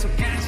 so